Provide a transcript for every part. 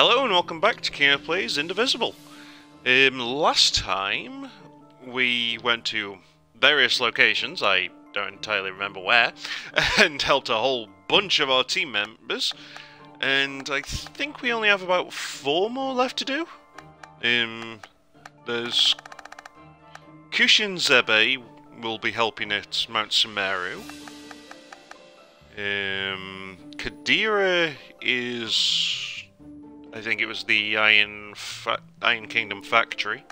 Hello and welcome back to Kino Plays Indivisible. Um, last time we went to various locations, I don't entirely remember where, and helped a whole bunch of our team members, and I think we only have about four more left to do. Um, there's Kushin Zebei will be helping at Mount Sumeru. Um, Qadira is I think it was the Iron Iron Kingdom factory.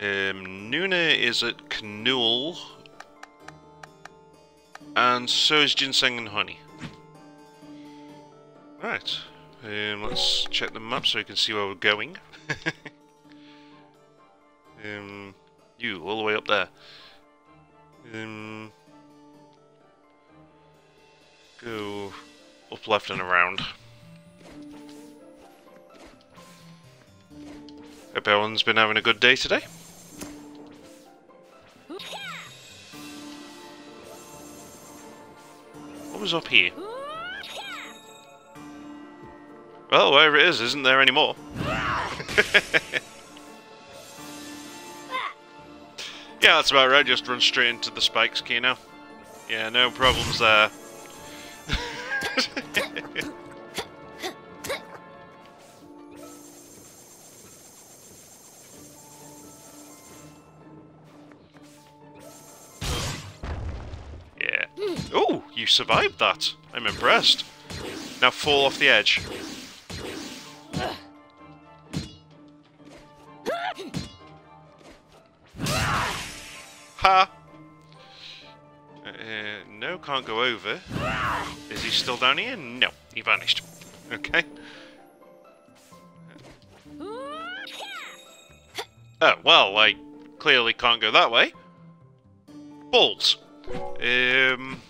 Um, Nuna is at Kanul. And so is Ginseng and Honey. Right. Um, let's check the map so we can see where we're going. um, you, all the way up there. Um, go up left and around. Hope everyone's been having a good day today. What was up here? Well, wherever it is, isn't there anymore. yeah, that's about right. Just run straight into the spikes, Kino. Yeah, no problems there. Oh, you survived that. I'm impressed. Now fall off the edge. Ha! Uh, no, can't go over. Is he still down here? No, he vanished. Okay. Oh, well, I clearly can't go that way. Balls. Um...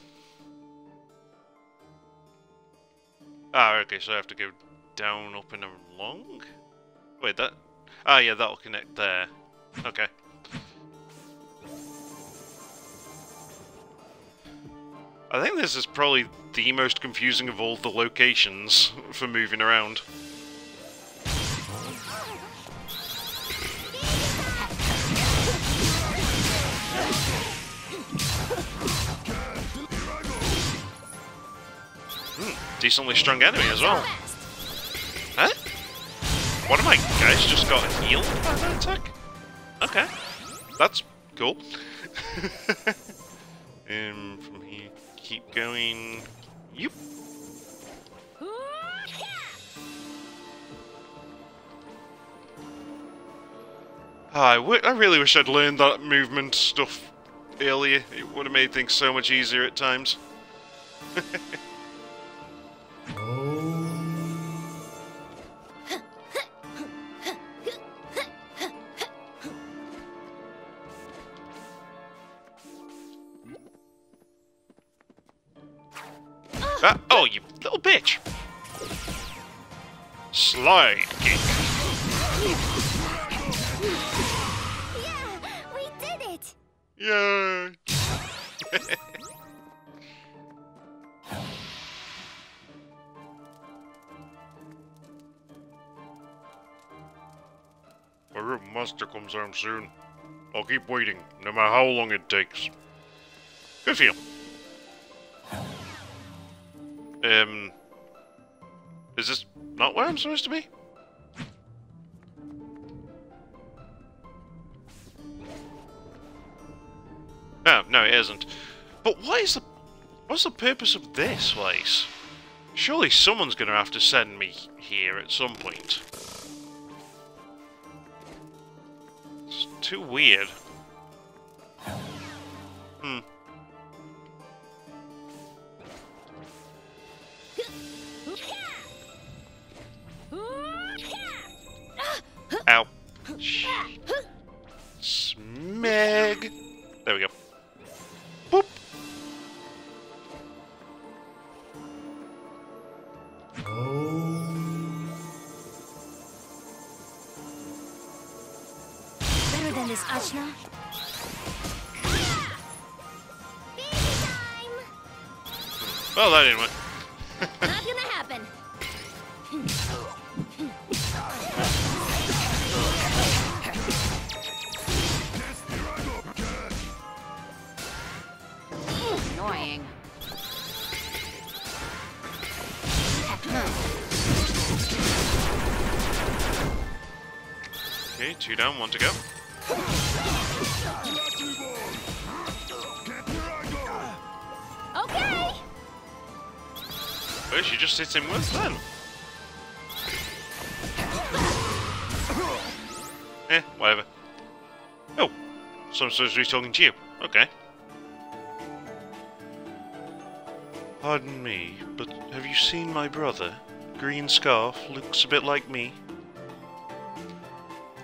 Ah, okay, so I have to go down, up, and along? Wait, that... Ah, yeah, that'll connect there. Okay. I think this is probably the most confusing of all the locations for moving around. Decently strong enemy as well. Huh? One of my guys just got healed by that attack? Okay. That's cool. um, from here, keep going. Yep. I, I really wish I'd learned that movement stuff earlier. It would have made things so much easier at times. Ah, oh, you little bitch! Slide kick. Yeah, we did it! Yay! My real master comes home soon. I'll keep waiting, no matter how long it takes. Good for you. Um, is this not where I'm supposed to be? No, no, it isn't. But what is the... What's the purpose of this place? Surely someone's going to have to send me here at some point. Too weird. Hits him with then. Eh, whatever. Oh, so I'm supposed talking to you. Okay. Pardon me, but have you seen my brother? Green scarf, looks a bit like me.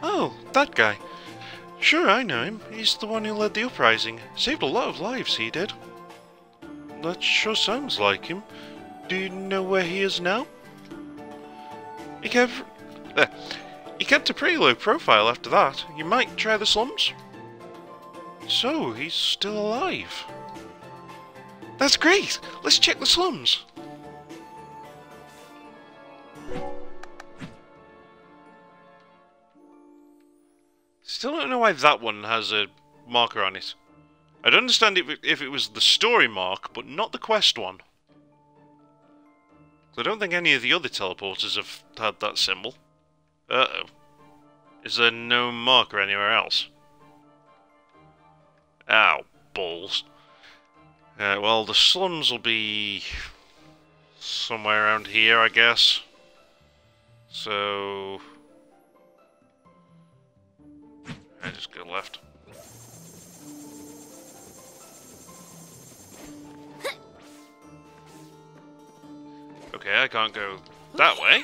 Oh, that guy. Sure, I know him. He's the one who led the uprising. Saved a lot of lives, he did. That sure sounds like him. Do you know where he is now? He kept... Uh, he kept a pretty low profile after that. You might try the slums. So, he's still alive. That's great! Let's check the slums! Still don't know why that one has a marker on it. I'd understand if it, if it was the story mark, but not the quest one. I don't think any of the other teleporters have had that symbol. Uh-oh. Is there no marker anywhere else? Ow, balls. Uh, well, the slums will be somewhere around here, I guess. So... I just go left. Okay, I can't go that way.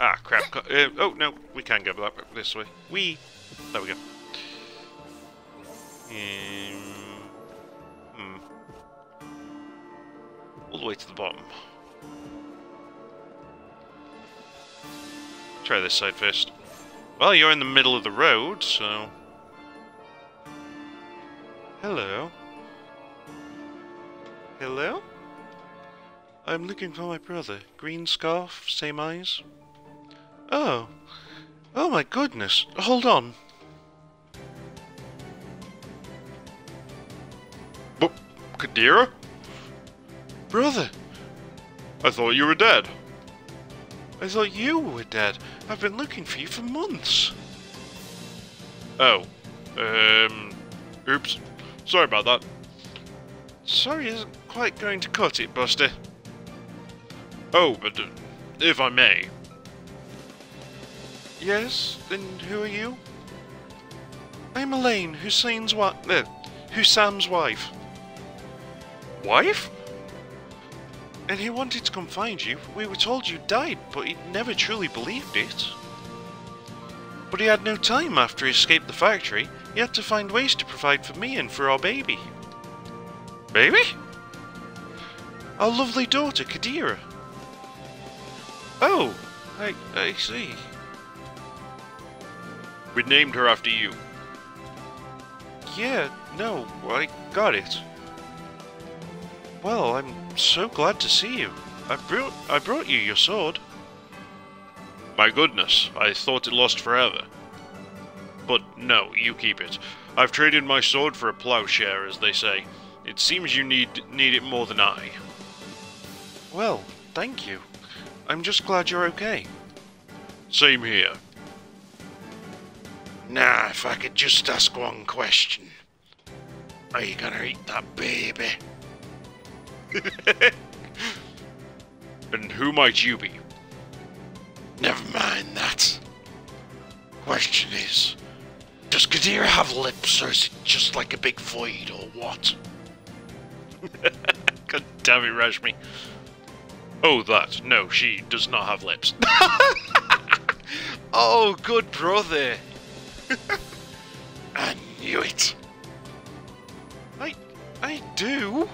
Ah, crap. Uh, oh, no, we can go that this way. We. There we go. Um, hmm. All the way to the bottom. Try this side first. Well, you're in the middle of the road, so. Hello. Hello? I'm looking for my brother. Green scarf, same eyes. Oh. Oh my goodness. Hold on. Qadira? Brother, I thought you were dead. I thought you were dead. I've been looking for you for months. Oh. Um. Oops. Sorry about that. Sorry isn't quite going to cut it, Buster. Oh, but uh, if I may. Yes, then who are you? I'm Elaine, Hussein's wife. Uh, Hussam's wife. Wife? And he wanted to come find you. We were told you died, but he never truly believed it. But he had no time after he escaped the factory. He had to find ways to provide for me and for our baby. Baby? Our lovely daughter, Qadira. Oh, I, I see. We named her after you. Yeah, no, I got it. Well, I'm so glad to see you. I brought I brought you your sword. My goodness, I thought it lost forever. But no, you keep it. I've traded my sword for a plowshare, as they say. It seems you need need it more than I. Well, thank you. I'm just glad you're okay. Same here. Now, if I could just ask one question. Are you gonna eat that baby? and who might you be? Never mind that. Question is, does Qadira have lips or is it just like a big void or what? God damn it, Razmi. Oh, that. No, she does not have lips. oh, good brother. I knew it. I. I do.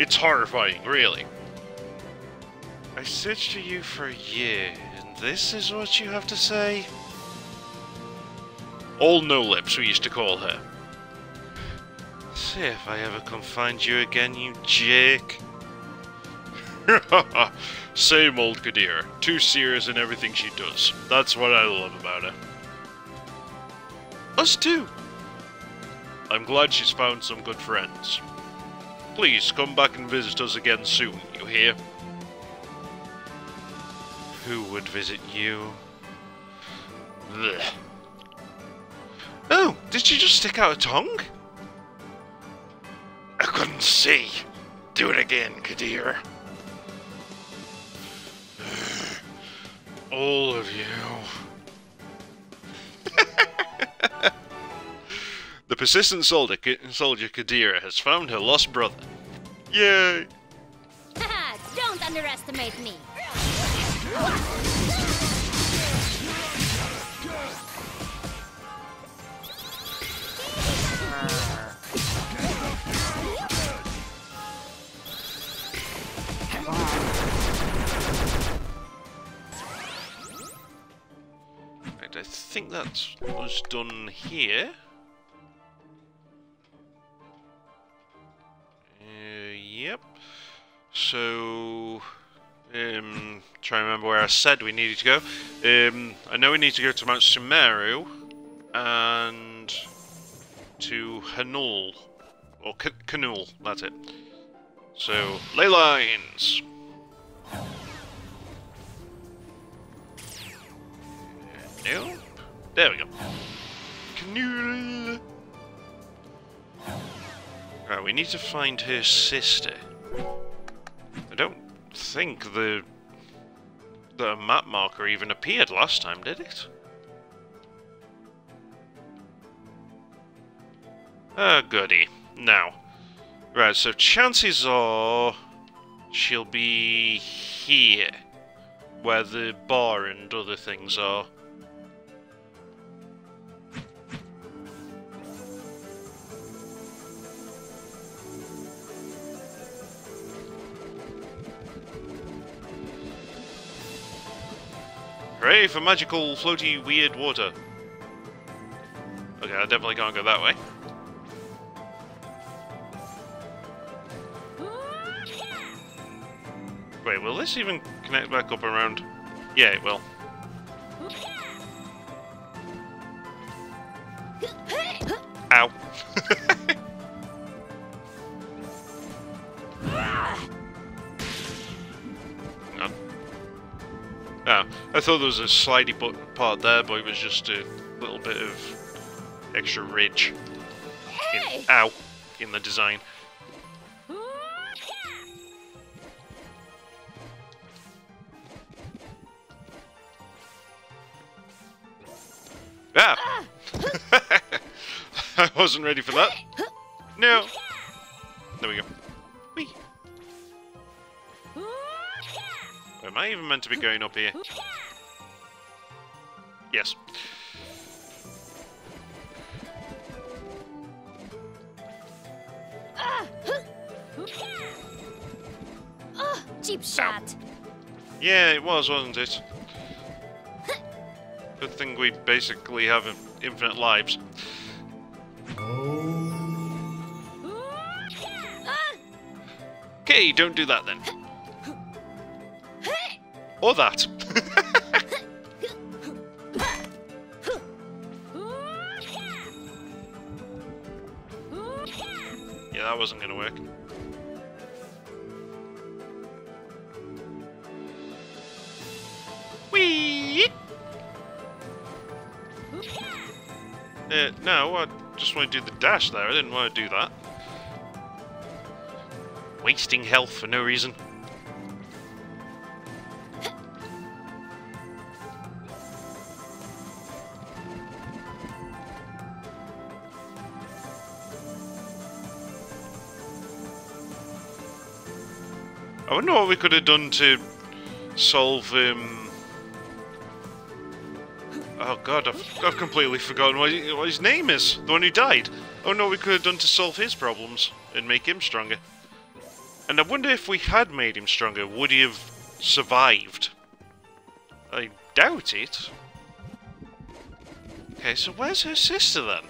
It's horrifying, really. I searched for you for a year, and this is what you have to say? All no lips, we used to call her. See if I ever come find you again, you Jake. Same old Kadir. Too serious in everything she does. That's what I love about her. Us too. I'm glad she's found some good friends. Please come back and visit us again soon, you hear? Who would visit you? Blech. Oh, did she just stick out a tongue? I couldn't see. Do it again, Kadir. All of you. the persistent soldier, soldier Qadira has found her lost brother. Yay! Don't underestimate me. I think that was done here. So, um, try and remember where I said we needed to go. Um, I know we need to go to Mount Sumeru and to Hanul or Kanul. That's it. So, ley lines. Nope. There we go. Kanul. Right, we need to find her sister. Don't think the the map marker even appeared last time, did it? Ah, goody. Now, right. So chances are she'll be here, where the bar and other things are. Hooray for magical, floaty, weird water. Okay, I definitely can't go that way. Wait, will this even connect back up around? Yeah, it will. Ow. I thought there was a slidey part there, but it was just a little bit of extra ridge. In, ow, in the design. Ah! I wasn't ready for that. No. There we go. Whee. Am I even meant to be going up here? Yes. Oh, cheap shot. Yeah, it was, wasn't it? Good thing we basically have infinite lives. Okay, don't do that then. Or that. Wasn't gonna work. Whee! Uh, no, I just want to do the dash there. I didn't want to do that. Wasting health for no reason. Wonder what we could have done to solve um, Oh god, I've, I've completely forgotten what, he- what his name is. The one who died. Oh no, we could have done to solve his problems and make him stronger. And I wonder if we had made him stronger, would he have survived? I doubt it. Okay, so where's her sister then?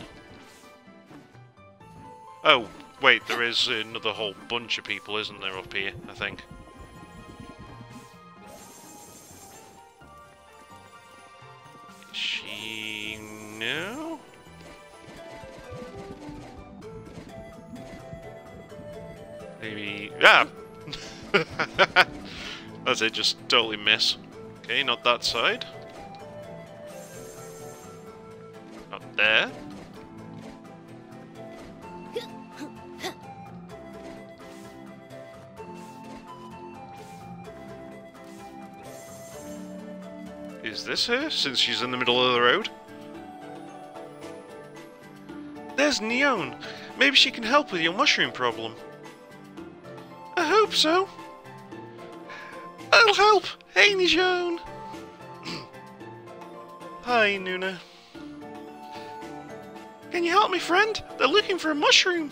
Oh, wait, there is another whole bunch of people, isn't there, up here, I think. She... knew? Maybe... Ah! That's it, just totally miss. Okay, not that side. Not there. Is this her, since she's in the middle of the road? There's Neon! Maybe she can help with your mushroom problem. I hope so. I'll help! Hey, Nijon! Hi, Nuna. Can you help me, friend? They're looking for a mushroom.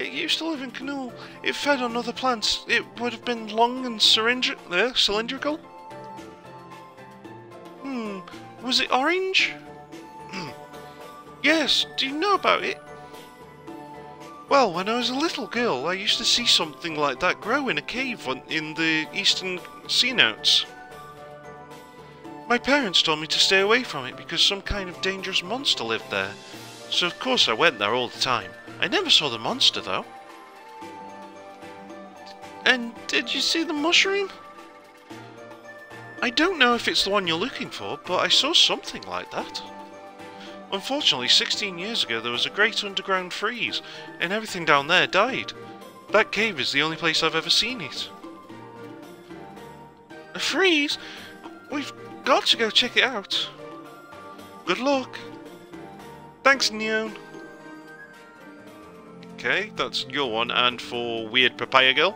It used to live in Kanul. It fed on other plants. It would have been long and syringe uh, cylindrical. Hmm, was it orange? yes, do you know about it? Well, when I was a little girl, I used to see something like that grow in a cave in the eastern sea notes. My parents told me to stay away from it because some kind of dangerous monster lived there. So of course I went there all the time. I never saw the monster though. And did you see the mushroom? I don't know if it's the one you're looking for, but I saw something like that. Unfortunately, 16 years ago there was a great underground freeze, and everything down there died. That cave is the only place I've ever seen it. A freeze? We've got to go check it out. Good luck. Thanks, Neon. Okay, that's your one, and for Weird Papaya Girl.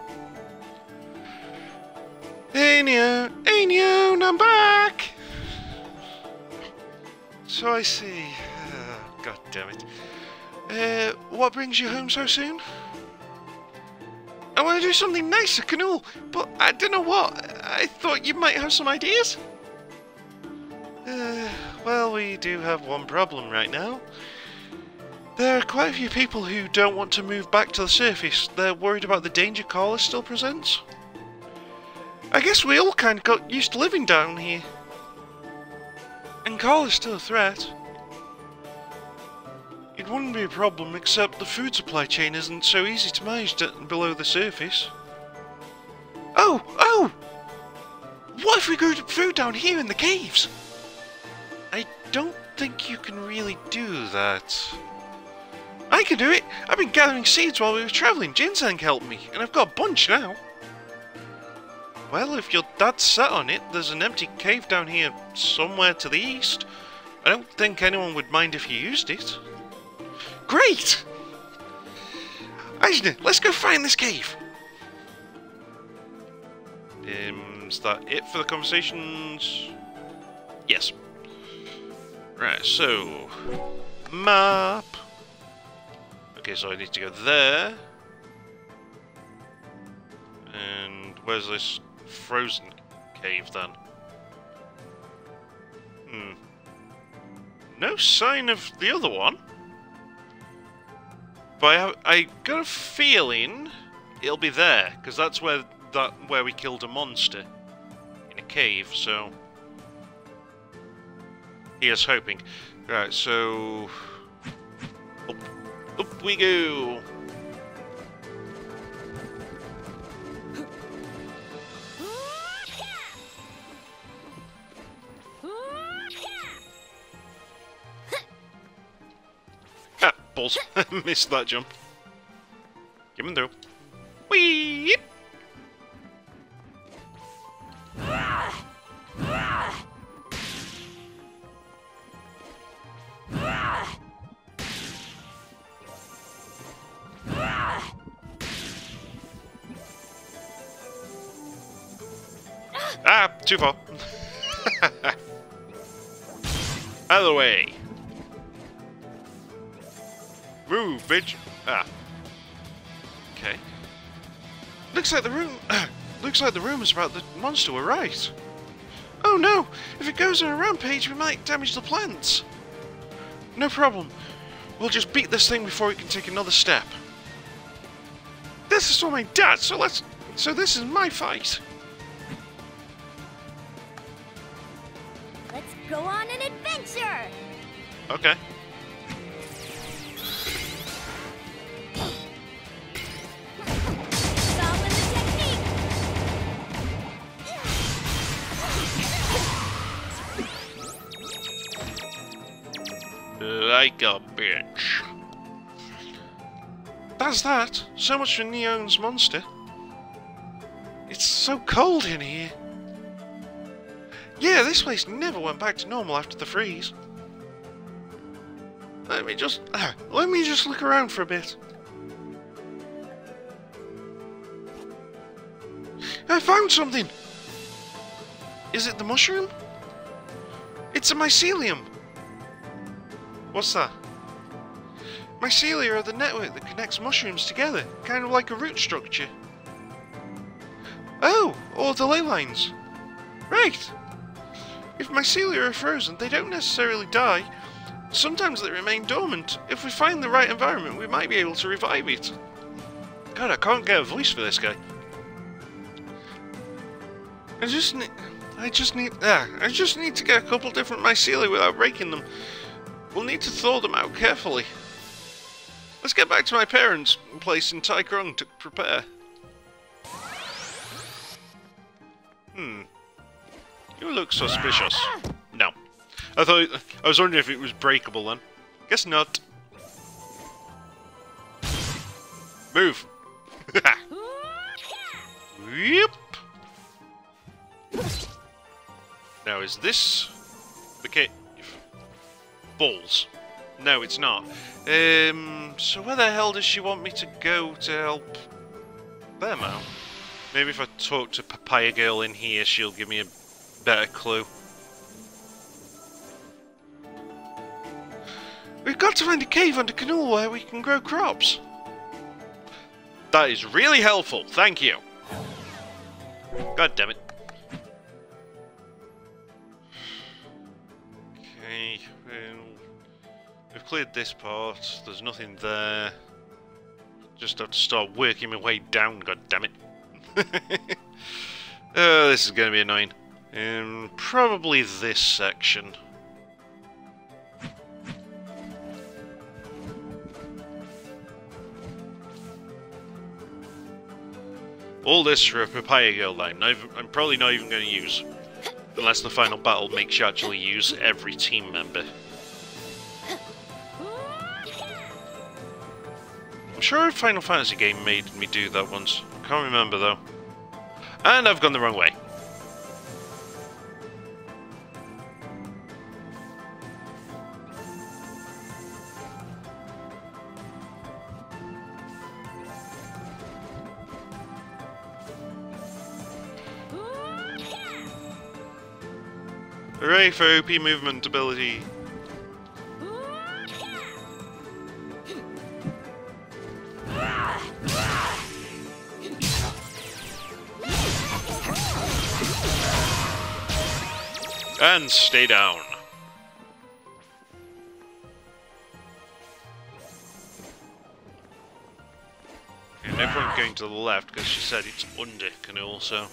Hey, Neon, I'm back! So I see. Uh, God damn it. Uh, what brings you home so soon? I want to do something nice at Kanul, but I don't know what. I thought you might have some ideas. Uh, well, we do have one problem right now. There are quite a few people who don't want to move back to the surface. They're worried about the danger Kala still presents. I guess we all kind of got used to living down here. And Carl is still a threat. It wouldn't be a problem, except the food supply chain isn't so easy to manage below the surface. Oh! Oh! What if we grew food down here in the caves? I don't think you can really do that. I can do it! I've been gathering seeds while we were travelling. Ginseng helped me, and I've got a bunch now. Well, if you're that set on it, there's an empty cave down here somewhere to the east. I don't think anyone would mind if you used it. Great! Ajna, let's go find this cave! Um, is that it for the conversations? Yes. Right, so... Map! Okay, so I need to go there. And where's this frozen cave then? Hmm. No sign of the other one. But I, I got a feeling it'll be there, because that's where that where we killed a monster in a cave. So here's hoping. Right, so up we go. ah, balls. Missed that jump. Give him through. Too far. Out of the way. Move, bitch! Ah. Okay. Looks like the room... looks like the rumors about the monster were right. Oh no! If it goes on a rampage, we might damage the plants. No problem. We'll just beat this thing before it can take another step. This is for my dad, so let's... So this is my fight. Okay. Like a bitch. That's that. So much for Neon's monster. It's so cold in here. Yeah, this place never went back to normal after the freeze. Let me just... ah, let me just look around for a bit. I found something! Is it the mushroom? It's a mycelium! What's that? Mycelia are the network that connects mushrooms together, kind of like a root structure. Oh, or the ley lines. Right. If mycelia are frozen, they don't necessarily die. Sometimes they remain dormant. If we find the right environment, we might be able to revive it. God, I can't get a voice for this guy. I just need... I just need... Ah, I just need to get a couple different mycelia without breaking them. We'll need to thaw them out carefully. Let's get back to my parents' place in Tai Krung to prepare. Hmm. You look suspicious. I thought... I was wondering if it was breakable then. Guess not. Move. yep. Now, is this the cave? Balls. No, it's not. Um, so where the hell does she want me to go to help them out? Maybe if I talk to Papaya Girl in here, she'll give me a better clue. We've got to find a cave under Kanul where we can grow crops. That is really helpful, thank you. God damn it. Okay, well, we've cleared this part. There's nothing there. Just have to start working my way down. God damn it! oh, this is going to be annoying. Um, probably this section. All this for a Papaya Girl line. I'm probably not even going to use. Unless the final battle makes you actually use every team member. I'm sure a Final Fantasy game made me do that once. Can't remember though. And I've gone the wrong way. Hooray for OP movement ability. And stay down. No point going to the left because she said it's under Kanul, so.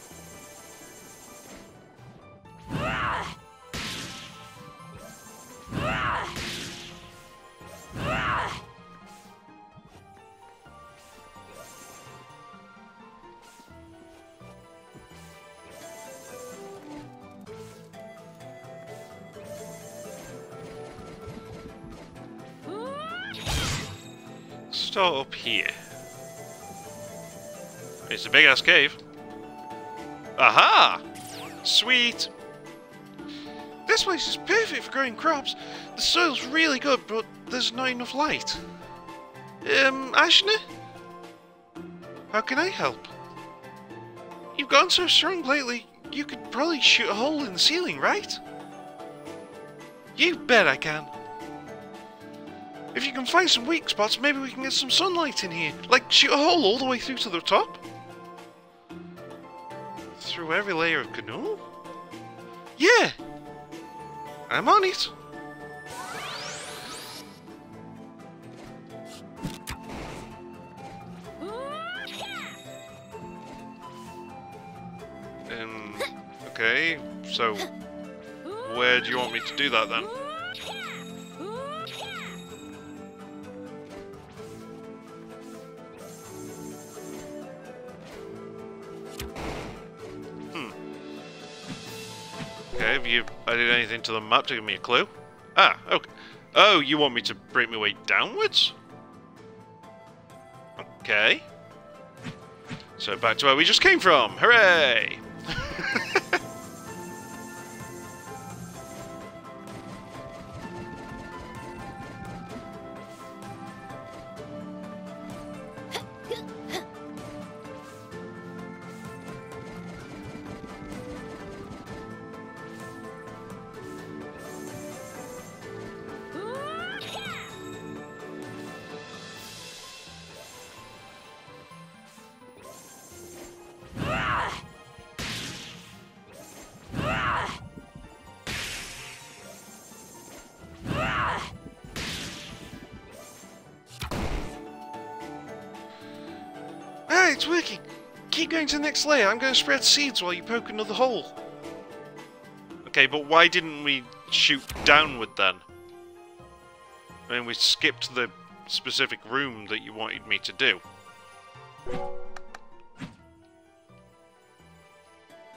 Big ass cave. Aha! Sweet! This place is perfect for growing crops. The soil's really good, but there's not enough light. Um, Ajna? How can I help? You've gone so strong lately, you could probably shoot a hole in the ceiling, right? You bet I can. If you can find some weak spots, maybe we can get some sunlight in here. Like, shoot a hole all the way through to the top? Through every layer of Kanul? Yeah. I'm on it. Um, okay, so where do you want me to do that then? Okay, have you added anything to the map to give me a clue? Ah, okay. Oh, you want me to break my way downwards? Okay. So back to where we just came from. Hooray! To the next layer. I'm going to spread seeds while you poke another hole. Okay, but why didn't we shoot downward then? I mean, we skipped the specific room that you wanted me to do.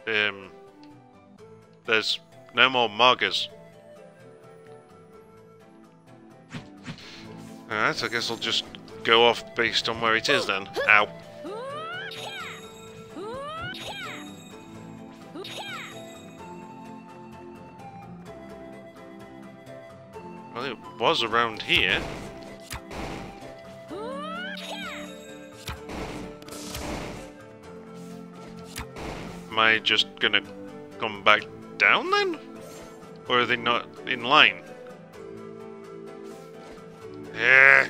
Um, there's no more Margas. Alright, I guess I'll just go off based on where it is then. Ow. Was around here. Am I just gonna come back down then? Or are they not in line? Eh.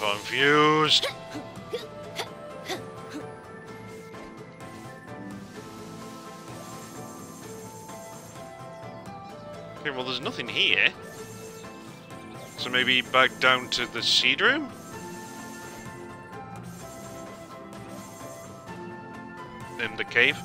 Confused. Okay, well there's nothing here. So maybe back down to the seed room? In the cave?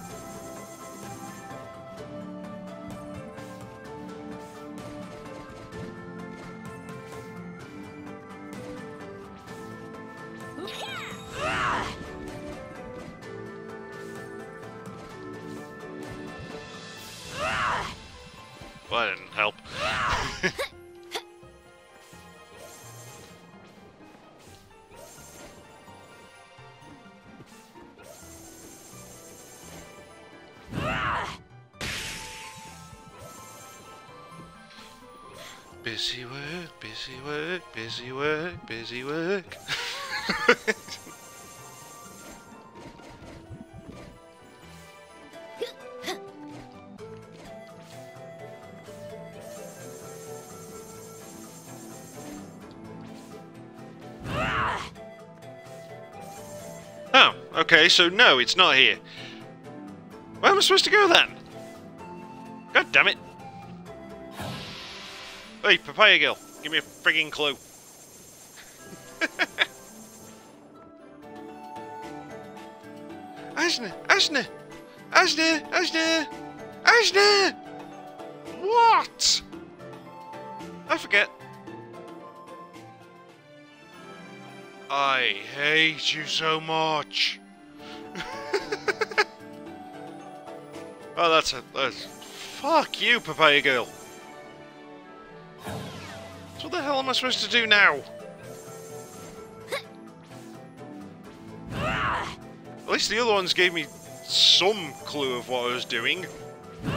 Busy work, busy work, busy work, busy work. oh, okay, so no, it's not here. Where am I supposed to go then? Hey, Papaya Girl, give me a frigging clue. Asna, Asna, Asna, Asna, Asna! What? I forget. I hate you so much. oh, that's a that's. Fuck you, Papaya Girl. Am I supposed to do now? At least the other ones gave me some clue of what I was doing. Maybe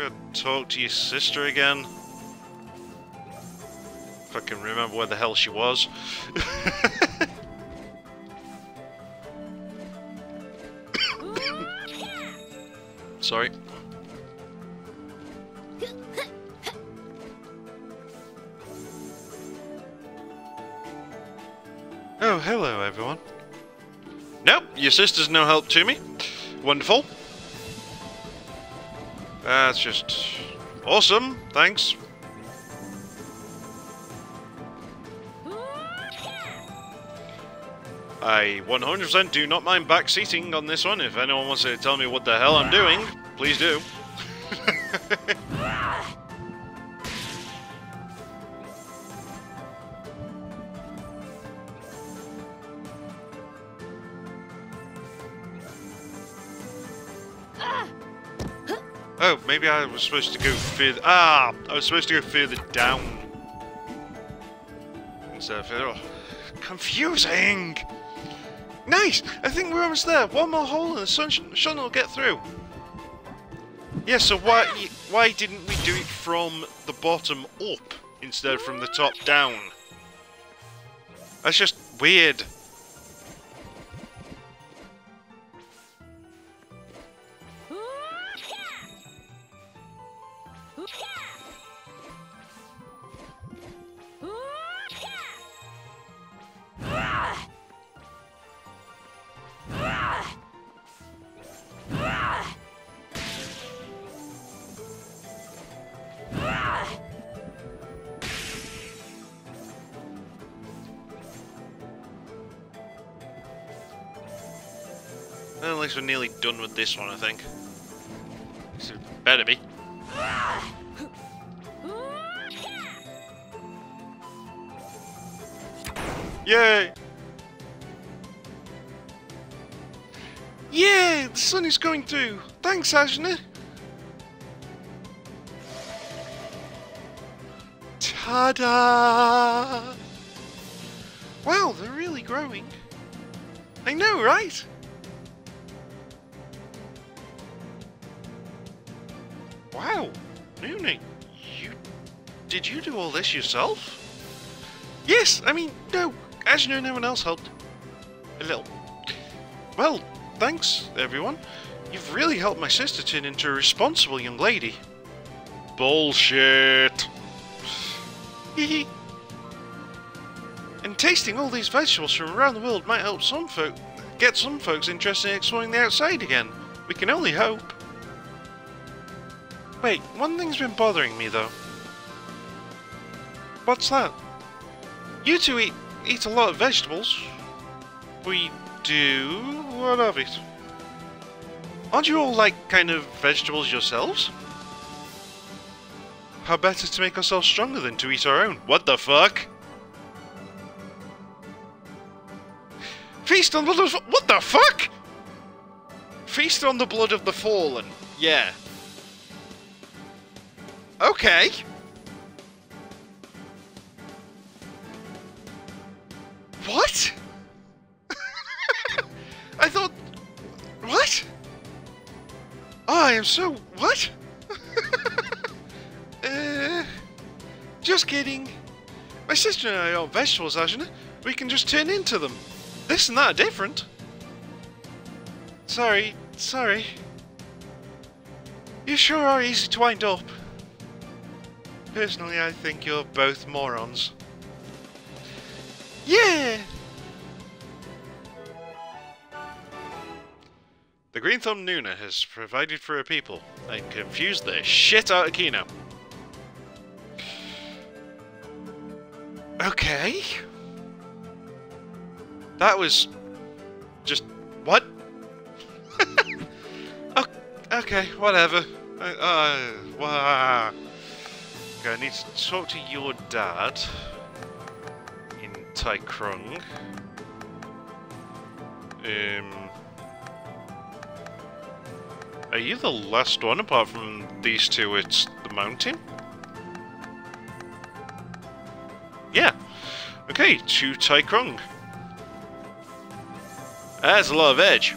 I'll talk to your sister again. If I can remember where the hell she was. Sorry. hello everyone. Nope, your sister's no help to me. Wonderful. That's just awesome. Thanks. I 100% do not mind backseating on this one. If anyone wants to tell me what the hell I'm doing, please do. Maybe I was supposed to go further. Ah, I was supposed to go further down. Of oh, confusing. Nice. I think we're almost there. One more hole, and the sun, sun will get through. Yeah. So why why didn't we do it from the bottom up instead of from the top down? That's just weird. Nearly done with this one, I think. So better be. Yay! Yeah, the sun is going through. Thanks, Ajna. Ta-da! Wow, they're really growing. I know, right? Wow, Mooney, you did you do all this yourself? Yes, I mean, no, as you know, no one else helped. A little. Well, thanks, everyone. You've really helped my sister turn into a responsible young lady. Bullshit. Hee And tasting all these vegetables from around the world might help some folk get some folks interested in exploring the outside again. We can only hope. Wait, one thing's been bothering me though. What's that? You two eat eat a lot of vegetables. We do. What of it? Aren't you all like kind of vegetables yourselves? How better to make ourselves stronger than to eat our own? What the fuck? Feast on the blood of what the fuck? Feast on the blood of the fallen. Yeah. Okay. What? I thought... What? I am so... What? uh... Just kidding. My sister and I are vegetables, Ajna. We can just turn into them. This and that are different. Sorry, sorry. You sure are easy to wind up. Personally, I think you're both morons. Yeah! The Green Thumb Nuna has provided for her people and confused the shit out of Kino. Okay. That was just what? okay, whatever. Uh, uh, okay, I need to talk to your dad in Tai Krung. Um, are you the last one apart from these two? It's the mountain. Yeah. Okay, to Tai Krung. That's a lot of edge.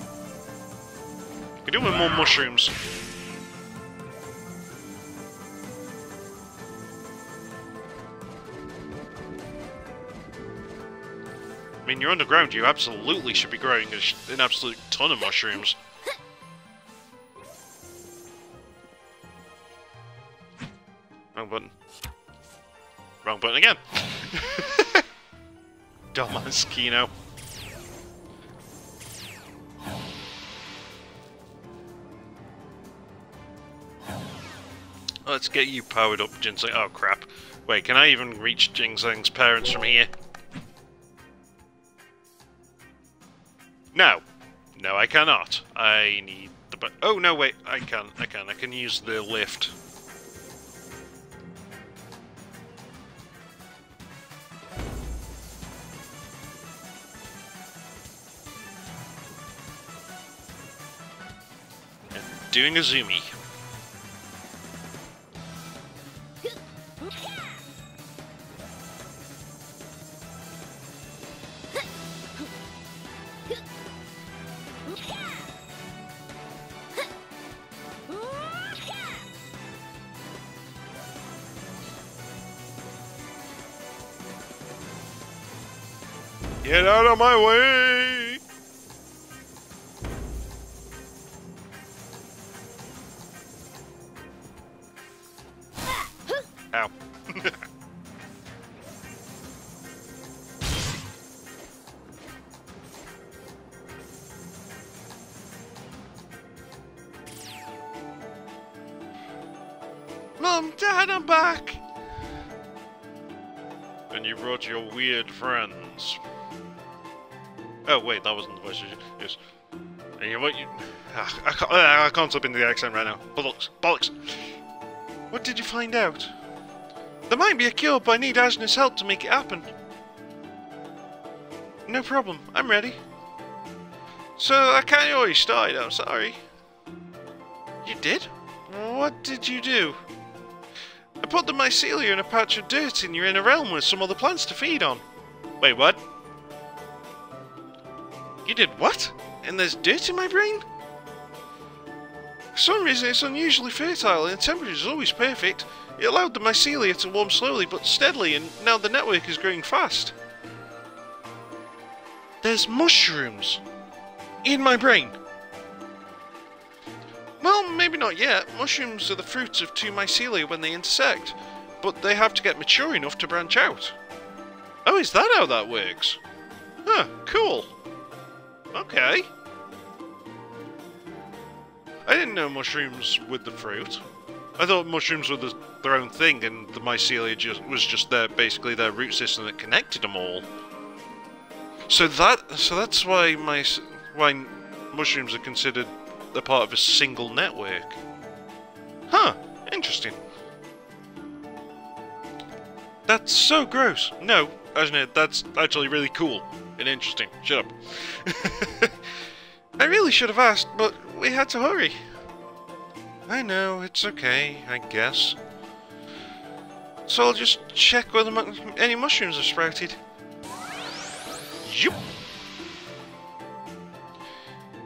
Could do with more mushrooms. Mean, you're underground, you absolutely should be growing an absolute ton of mushrooms. Wrong button. Wrong button again. Dumbass Kino. Let's get you powered up, Ginseng. Oh, crap. Wait, can I even reach Ginseng's parents from here? No. No, I cannot. I need the... bu- Oh, no, wait. I can. I can. I can use the lift. And doing a zoomy. Get out of my way! Ow. Mom, Dad, I'm back! And you brought your weird friends. Oh wait, that wasn't the voice. Yes. You what you? Ah, I can't. ah, I can't slip into the accent right now. Bollocks! Bollocks! What did you find out? There might be a cure, but I need Ajna's help to make it happen. No problem. I'm ready. So I kind of already started. I'm sorry. You did? What did you do? I put the mycelia in a patch of dirt in your inner realm with some other plants to feed on. Wait, what? You did what? And there's dirt in my brain? For some reason it's unusually fertile and the temperature is always perfect. It allowed the mycelia to warm slowly but steadily and now the network is growing fast. There's mushrooms in my brain. Well, maybe not yet. Mushrooms are the fruits of two mycelia when they intersect, but they have to get mature enough to branch out. Oh, is that how that works? Huh, cool. Okay. I didn't know mushrooms with the fruit. I thought mushrooms were the, their own thing, and the mycelia just, was just their basically their root system that connected them all. So that so that's why my why mushrooms are considered a part of a single network. Huh? Interesting. That's so gross. No, Ajna, that's actually really cool and interesting. Shut up. I really should have asked, but we had to hurry. I know, it's okay, I guess. So I'll just check whether mu- any mushrooms have sprouted. Yup.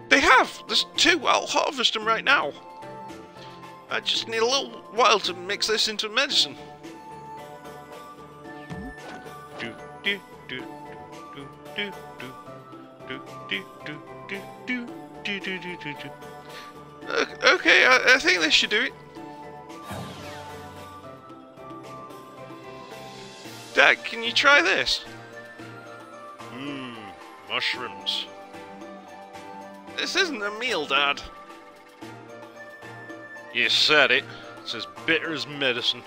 They have! There's two, I'll harvest them right now. I just need a little while to mix this into medicine. Do, do, do, do, do, do, do, do, do, do, do, do, do, do, do, do. Okay, I, I think this should do it. Dad, can you try this? Mmm, mushrooms. This isn't a meal, Dad. You said it. It's as bitter as medicine.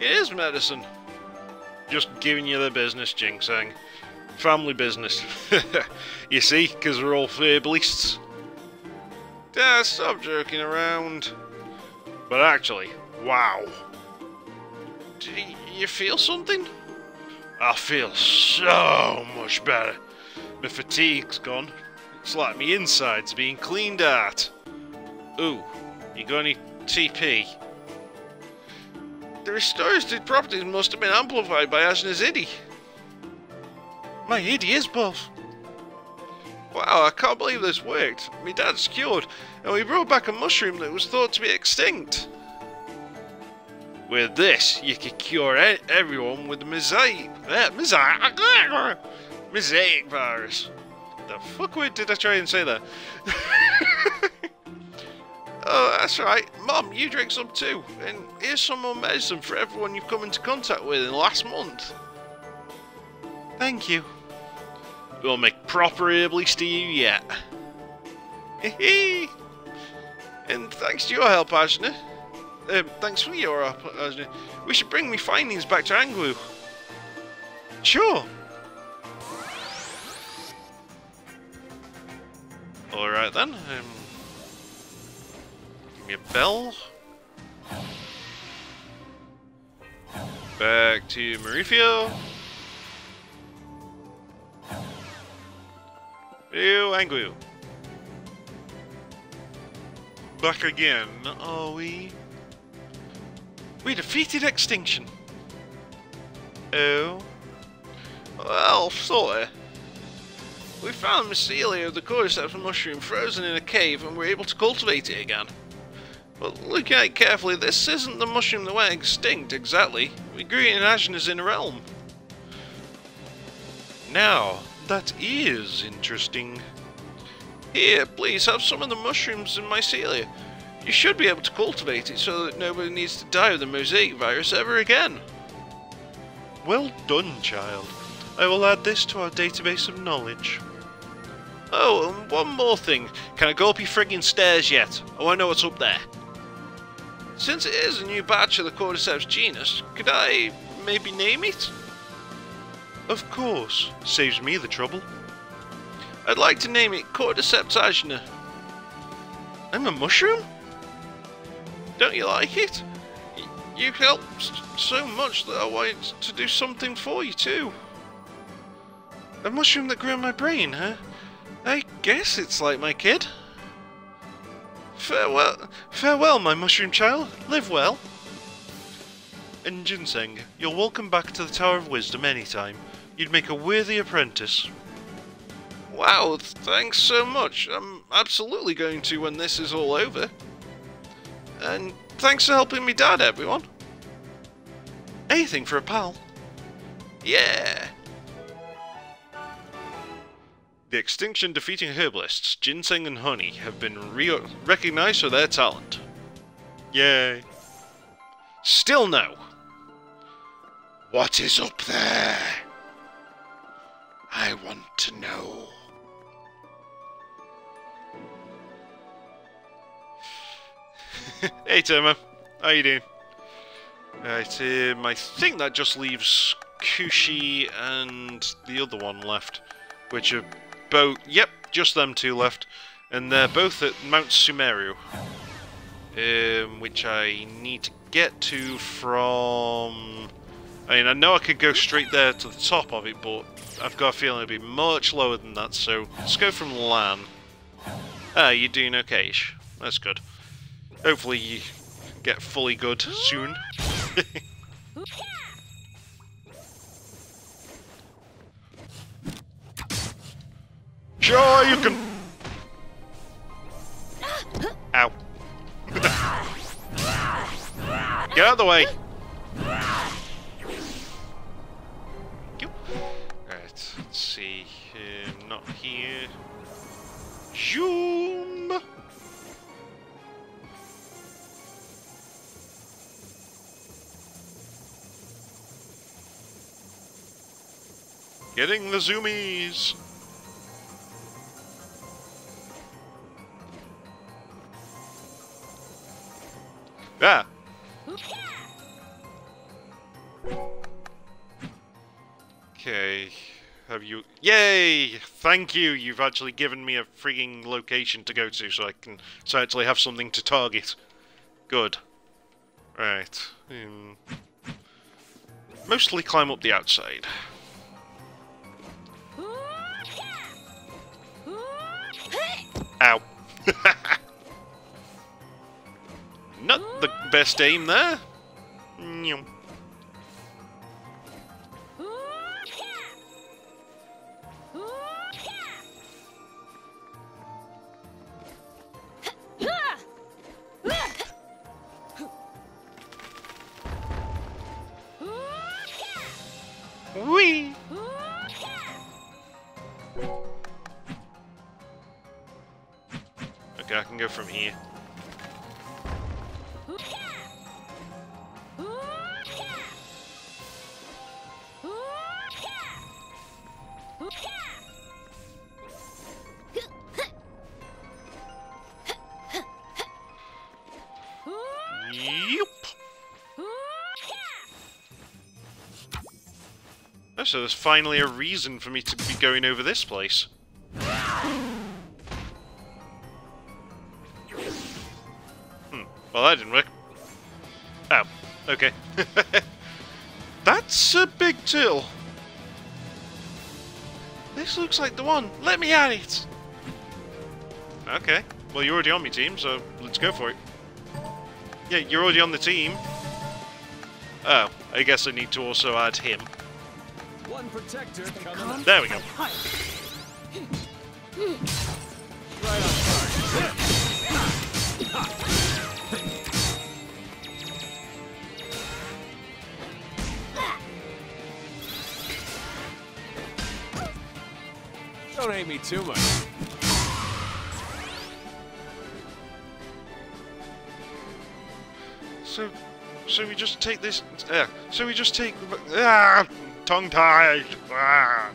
It is medicine. Just giving you the business, Jinxing. Family business. you see, because we're all fableists. Dad, stop joking around. But actually, wow. Do you feel something? I feel so much better. My fatigue's gone. It's like my insides being cleaned out. Ooh, you got any TP? The restorative properties must have been amplified by Ajna's Iddhi. My Iddhi is buff. Wow, I can't believe this worked. My dad's cured, and we brought back a mushroom that was thought to be extinct. With this, you could cure e- everyone with the mosaic, uh, mosaic, mosaic virus. The fuck word did I try and say that? oh, that's right. Mom, you drink some too. And here's some more medicine for everyone you've come into contact with in the last month. Thank you. We'll make proper herbalist to you yet. Hee and thanks to your help, Ajna. Um, thanks for your help, uh, We should bring me findings back to Angwu. Sure. Alright then. Um, give me a bell. Back to Marifio. Ew, Angwu. Back again, are we? We defeated extinction. Oh. Well, sorta. We found mycelia of the cordyceps mushroom frozen in a cave and were able to cultivate it again. But look at it carefully, this isn't the mushroom that went extinct exactly. We grew it in Ajna's inner realm. Now, that is interesting. Here, please have some of the mushrooms and mycelia. You should be able to cultivate it so that nobody needs to die of the mosaic virus ever again. Well done, child. I will add this to our database of knowledge. Oh, and one more thing. Can I go up your frigging stairs yet? I want to know what's up there. Since it is a new batch of the Cordyceps genus, could I maybe name it? Of course. Saves me the trouble. I'd like to name it Cordyceps Ajna. I'm a mushroom? Don't you like it? Y- You helped so much that I wanted to do something for you too. A mushroom that grew in my brain, huh? I guess it's like my kid. Farewell, farewell, my mushroom child. Live well. And Ginseng, you're welcome back to the Tower of Wisdom anytime. You'd make a worthy apprentice. Wow, thanks so much. I'm absolutely going to when this is all over. And thanks for helping me dad, everyone. Anything for a pal. Yeah. The extinction defeating herbalists, Ginseng and Honey, have been re recognized for their talent. Yay. Still no. What is up there? I want to know. hey, Toma. How you doing? Right, um, I think that just leaves Kushi and the other one left, which are Yep, just them two left, and they're both at Mount Sumeru, um, which I need to get to from. I mean, I know I could go straight there to the top of it, but I've got a feeling it'd be much lower than that. So let's go from Lan. Ah, you're doing okayish. That's good. Hopefully you get fully good soon. sure, you can. Ow. Get out of the way. Thank you. Right, let's see. Not here. Zoom. Getting the zoomies. Ah. Okay. Have you... Yay! Thank you! You've actually given me a freaking location to go to so I can... So I actually have something to target. Good. Right. Um, mostly climb up the outside. Ow. Not the best aim there. Nyum. So there's finally a reason for me to be going over this place. Hmm. Well, that didn't work. Oh, okay. That's a big till. This looks like the one. Let me at it. Okay. Well, you're already on my team, so let's go for it. Yeah, you're already on the team. Oh, I guess I need to also add him. One protector coming. There we go. Right on target. Don't hate me too much. So, so we just take this. Uh, so we just take. Ah, tongue tied. Ah.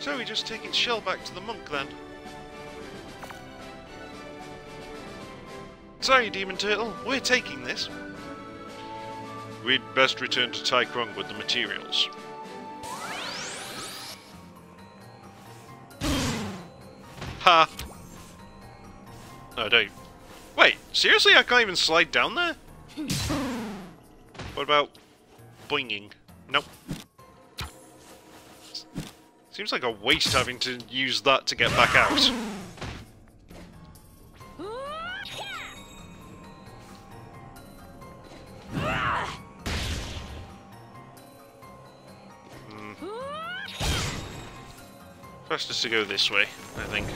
So we just take its shell back to the monk then. Sorry, Demon Turtle, we're taking this. We'd best return to Tai Krung with the materials. Ha! No, don't. Wait, seriously? I can't even slide down there? What about boinging? Nope. Seems like a waste having to use that to get back out. Hmm. Fastest to go this way, I think.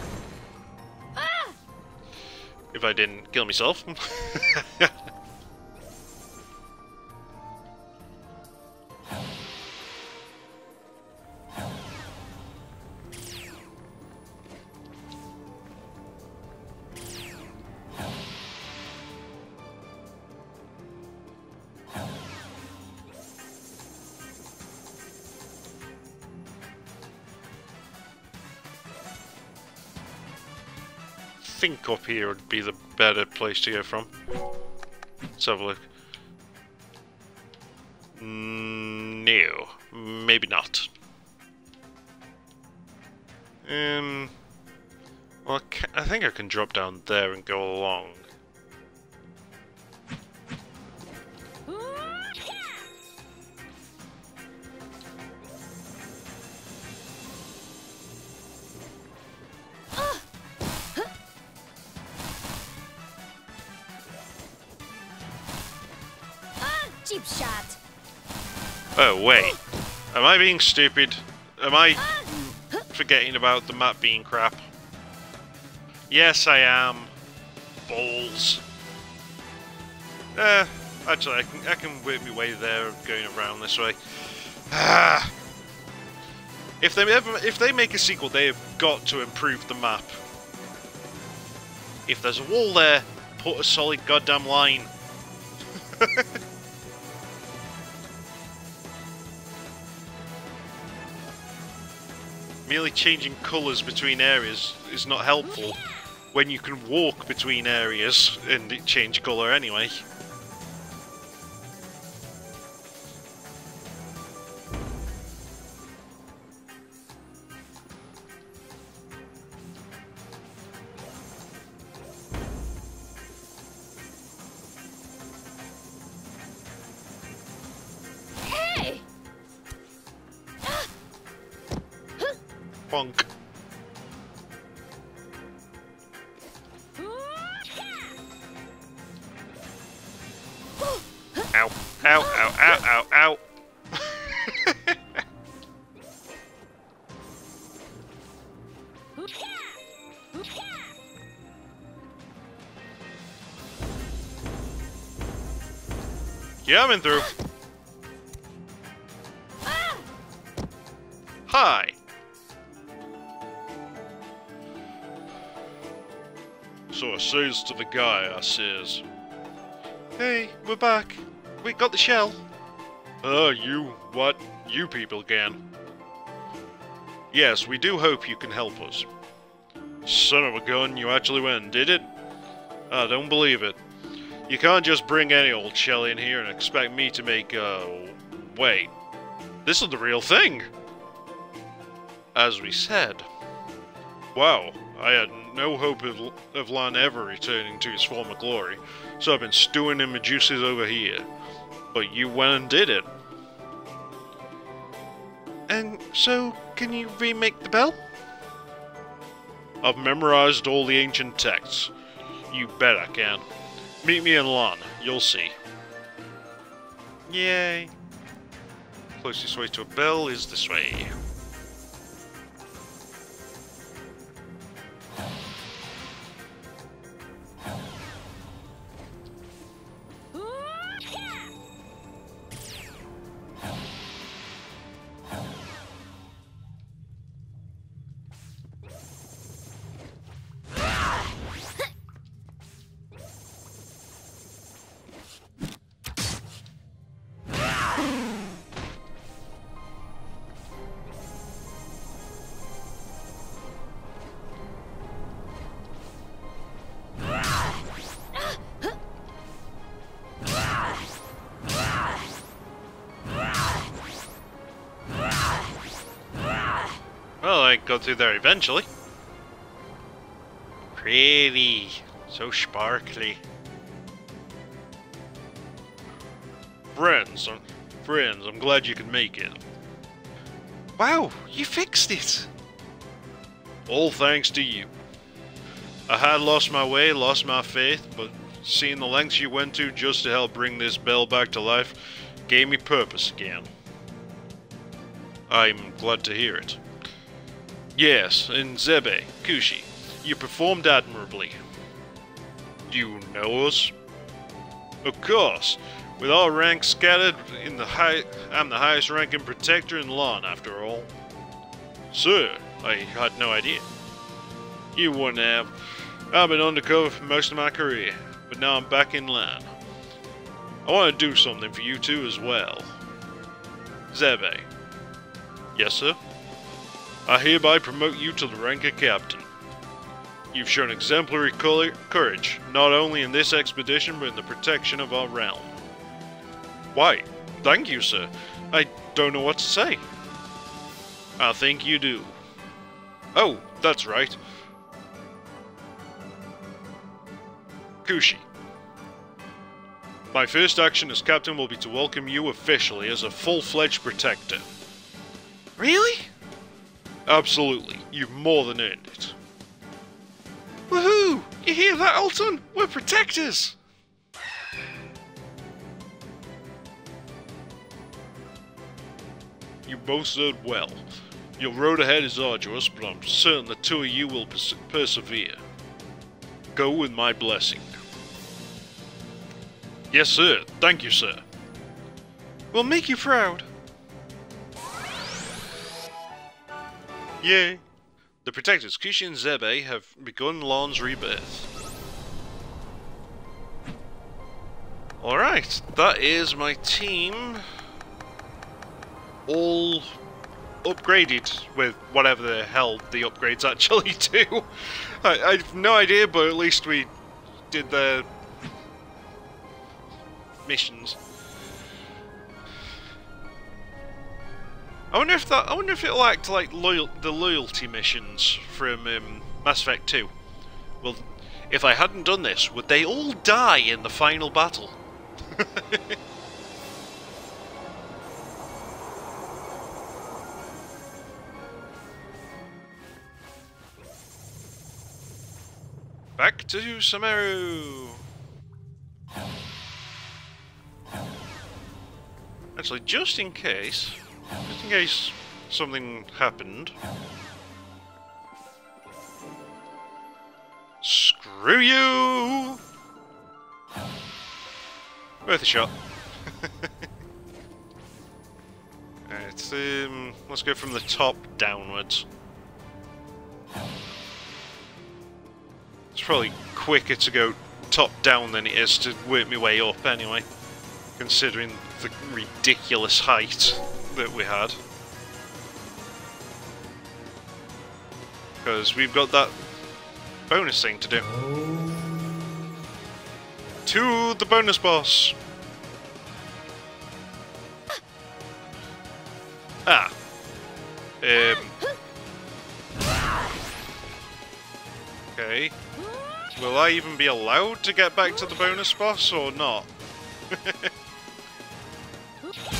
If I didn't kill myself. up here would be the better place to go from. Let's have a look. Mm, No, maybe not. Um, well, I think I can drop down there and go along. Wait. Am I being stupid? Am I forgetting about the map being crap? Yes, I am. Balls. Eh, actually, I can, I can work my way there going around this way. Ah. If they ever, if they make a sequel, they have got to improve the map. If there's a wall there, put a solid goddamn line. changing colours between areas is not helpful when you can walk between areas and it change colour anyway. Bonk. Ow, ow, ow, ow, ow, ow. yeah, I'm in through. Says to the guy, I says, Hey, we're back. We got the shell. Oh, you, what? You people again. Yes, we do hope you can help us. Son of a gun, you actually went, did it? I don't believe it. You can't just bring any old shell in here and expect me to make, uh, wait. This is the real thing! As we said. Wow, I had no hope of, of Lan ever returning to his former glory, so I've been stewing in my juices over here. But you went and did it. And so, can you remake the bell? I've memorized all the ancient texts. You bet I can. Meet me in Lan, you'll see. Yay. Closest way to a bell is this way. Got through there eventually. Pretty. So sparkly. Friends, I'm, friends, I'm glad you could make it. Wow, you fixed it! All thanks to you. I had lost my way, lost my faith, but seeing the lengths you went to just to help bring this bell back to life gave me purpose again. I'm glad to hear it. Yes, and Zebei, Kushi, you performed admirably. Do you know us? Of course. With all ranks scattered in the high I'm the highest ranking protector in Lan after all. Sir, I had no idea. You wouldn't have. I've been undercover for most of my career, but now I'm back in Lan. I want to do something for you two as well. Zebei. Yes, sir? I hereby promote you to the rank of captain. You've shown exemplary courage, not only in this expedition, but in the protection of our realm. Why, thank you, sir. I don't know what to say. I think you do. Oh, that's right. Kushi. My first action as captain will be to welcome you officially as a full-fledged protector. Really? Absolutely. You've more than earned it. Woohoo! You hear that, Altun? We're protectors! You both served well. Your road ahead is arduous, but I'm certain the two of you will pers persevere. Go with my blessing. Yes, sir. Thank you, sir. We'll make you proud. Yay! The protectors Kushi and Zebei have begun Lan's rebirth. Alright, that is my team all upgraded with whatever the hell the upgrades actually do. I, I have no idea, but at least we did the missions. I wonder if that. I wonder if it'll act like loyal, the loyalty missions from um, Mass Effect 2. Well, if I hadn't done this, would they all die in the final battle? Back to Sumeru! Actually, just in case, just in case something happened. Screw you! Worth a shot. Um, let's go from the top downwards. It's probably quicker to go top down than it is to work my way up anyway, considering the ridiculous height that we had. Because we've got that bonus thing to do. to the bonus boss. Ah. Um. Okay. Will I even be allowed to get back to the bonus boss or not?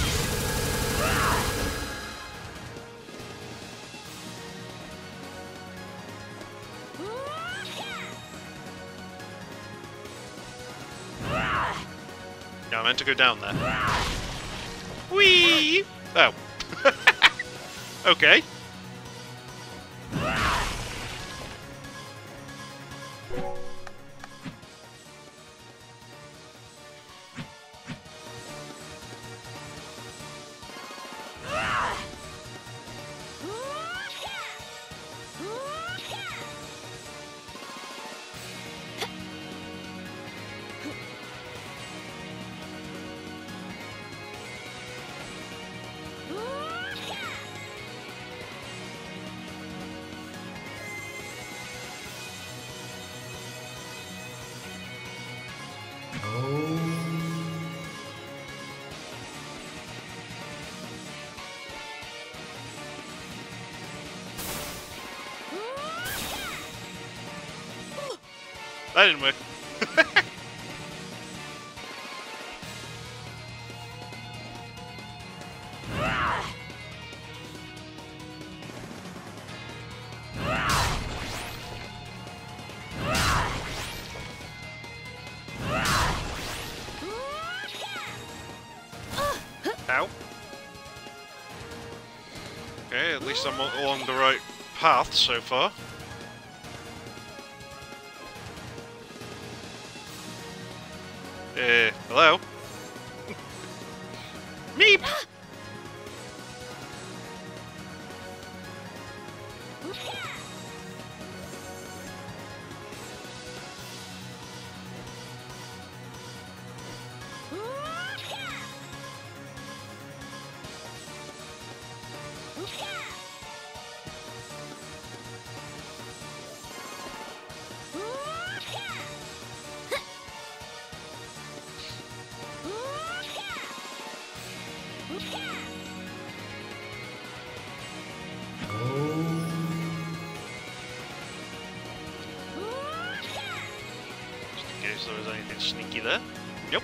Yeah, I meant to go down there. Whee! Oh. okay. That didn't work. Okay, at least I'm along the right path so far. Case there was anything sneaky there. Yep.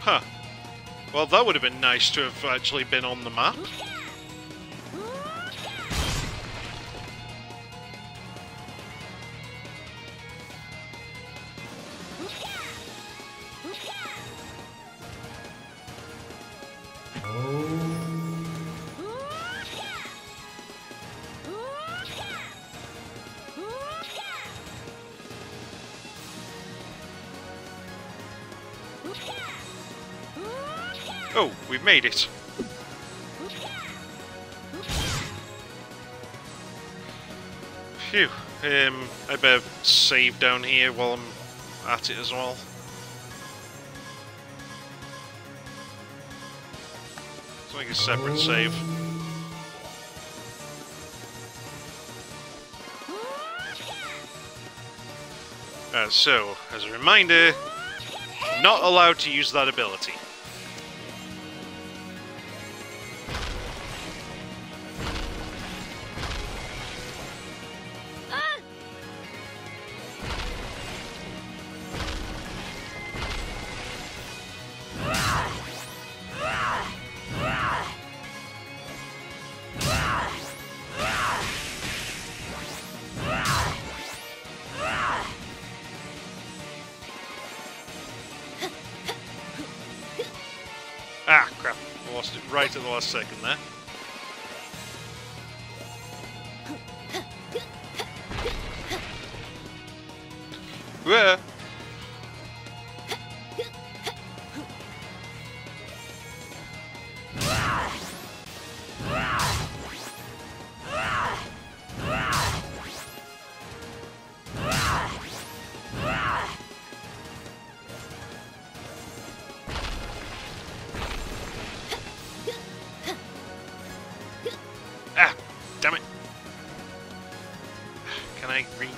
Huh. Well, that would have been nice to have actually been on the map. Made it. Phew. Um, I better save down here while I'm at it as well. It's like a separate save. Uh, so, as a reminder, not allowed to use that ability. Where?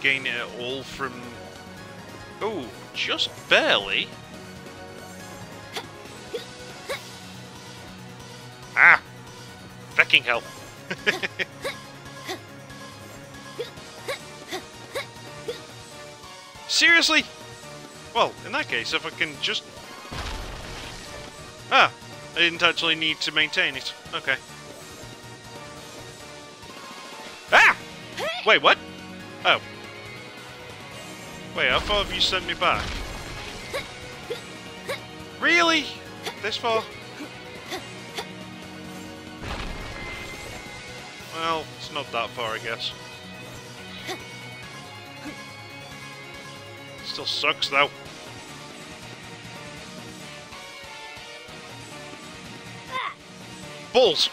I regain it all from... Oh, just barely. Ah! Fucking hell. Seriously? Well, in that case, if I can just... Ah! I didn't actually need to maintain it. Okay. Ah! Wait, what? Oh. Wait, how far have you sent me back? Really? This far? Well, it's not that far, I guess. Still sucks, though. Balls!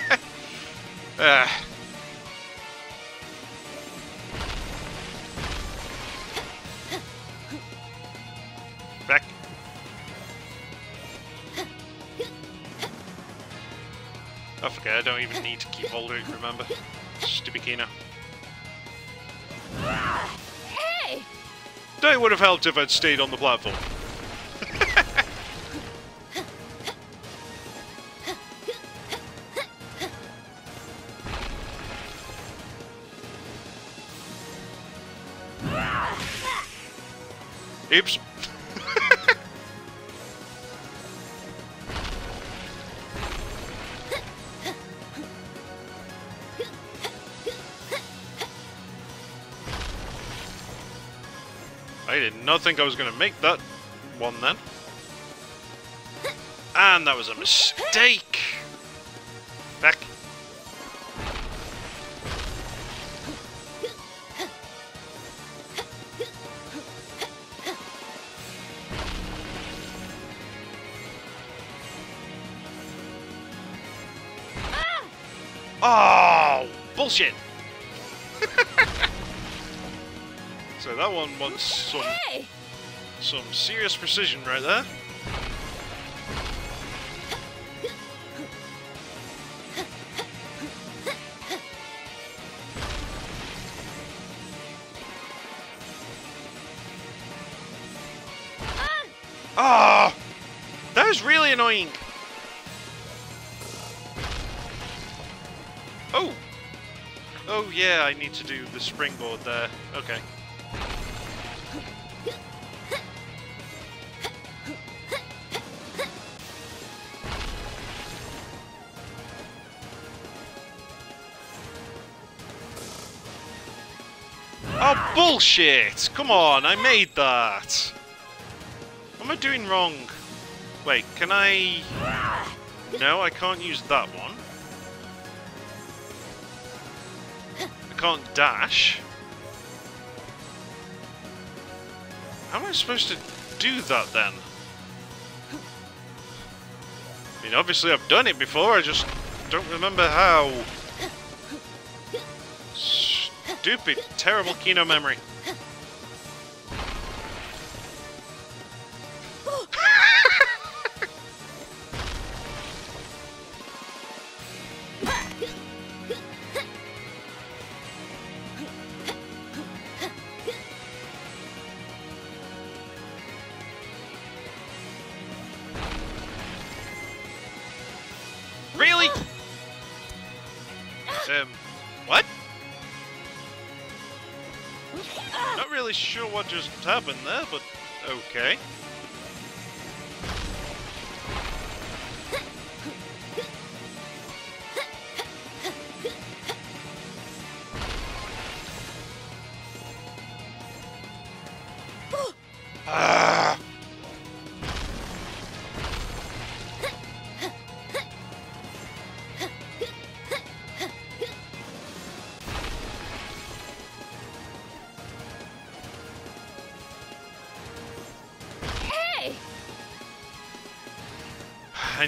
ah. Need to keep holding it, remember? Stupid Kino. Hey! That would have helped if I'd stayed on the platform. Did not think I was going to make that one then. And that was a mistake. Back. Oh, bullshit. That one wants some Hey! some serious precision right there. Ah! that was really annoying. Oh! Oh yeah, I need to do the springboard there. Okay. Bullshit! Come on, I made that! What am I doing wrong? Wait, can I... No, I can't use that one. I can't dash. How am I supposed to do that then? I mean, obviously I've done it before, I just don't remember how. Stupid, terrible Kino memory. Really sure what just happened there, but okay.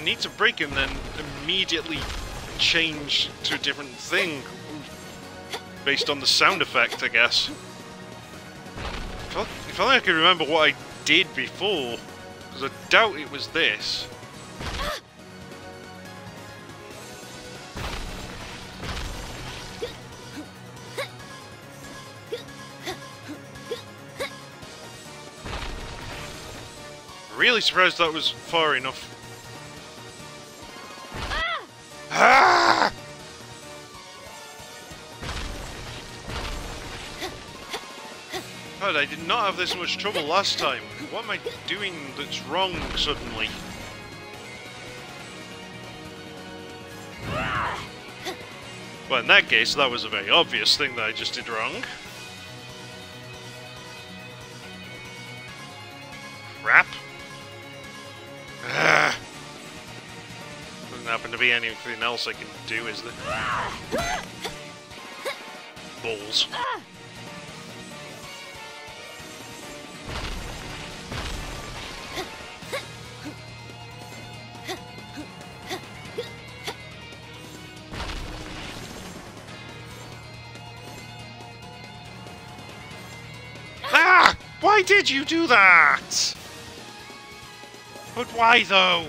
need to break and then immediately change to a different thing based on the sound effect, I guess. If only I could remember what I did before, because I doubt it was this. Really surprised that was far enough I did not have this much trouble last time. What am I doing that's wrong suddenly? Well, in that case, that was a very obvious thing that I just did wrong. Crap. Ah. Doesn't happen to be anything else I can do, is there? Balls. Why did you do that? But why though?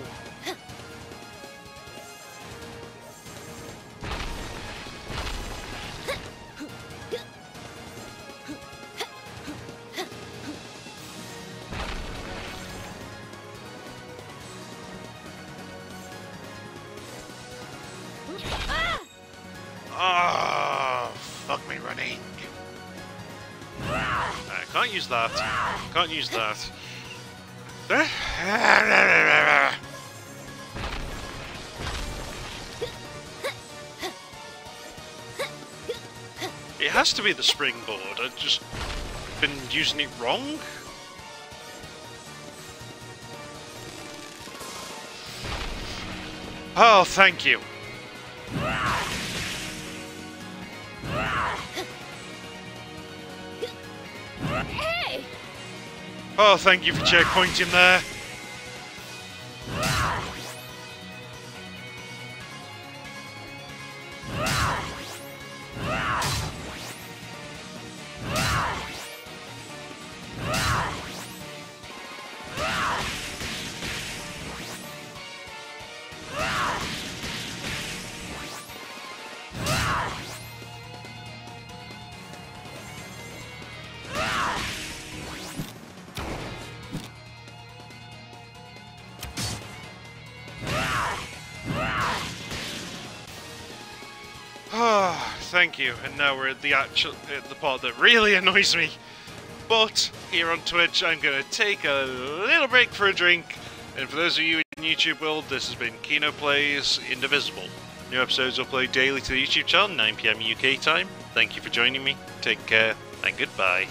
Oh, fuck me running. Uh, I can't use that. Can't use that. It has to be the springboard. I've just been using it wrong. Oh, thank you. Oh, thank you for checkpointing there. Thank you. And now we're at the actual at the part that really annoys me. But here on Twitch, I'm gonna take a little break for a drink. And for those of you in YouTube world, this has been Kino Plays Indivisible. New episodes upload daily to the YouTube channel, 9pm UK time. Thank you for joining me. Take care and goodbye.